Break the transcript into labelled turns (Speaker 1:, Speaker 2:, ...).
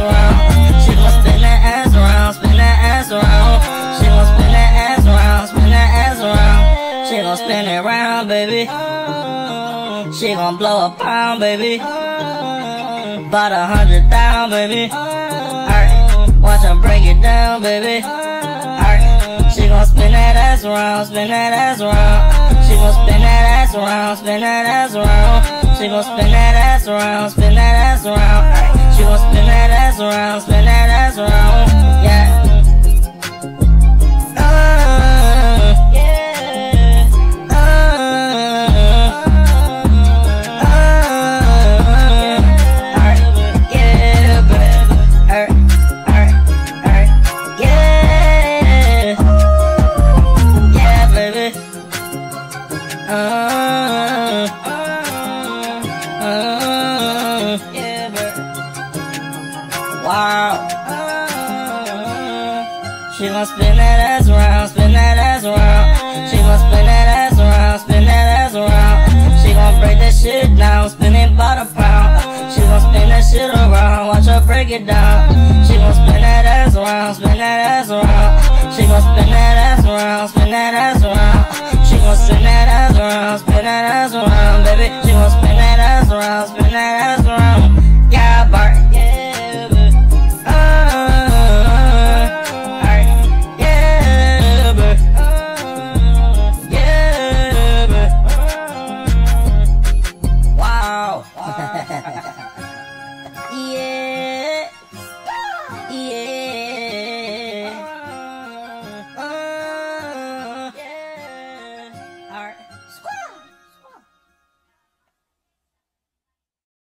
Speaker 1: She gon' spin that ass around, spin that ass around. She gon' spin that ass around, spin that ass around. She gon' spin it round, baby. She gon' blow a pound, baby. About a hundred thousand, baby. Alright, watch her break it down, baby. Alright, she gon' spin that ass around, spin that ass around. She gon' spin that ass around, spin that ass around. She gon' spin that ass around, spin that ass around. She gon' spin that ass around, spin that ass around. Yeah. Wow. She gon' spin that ass around, spin that ass around. She gon' spin that ass around, spin that ass around. She gon' break that shit down, spin it by the pound. She gon' spin that shit around, watch her break it down. She gon' spin that ass around, spin that ass around. She gon' spin that ass around, spin that ass around. She gon' spin that ass around, spin that ass around, baby. She gon'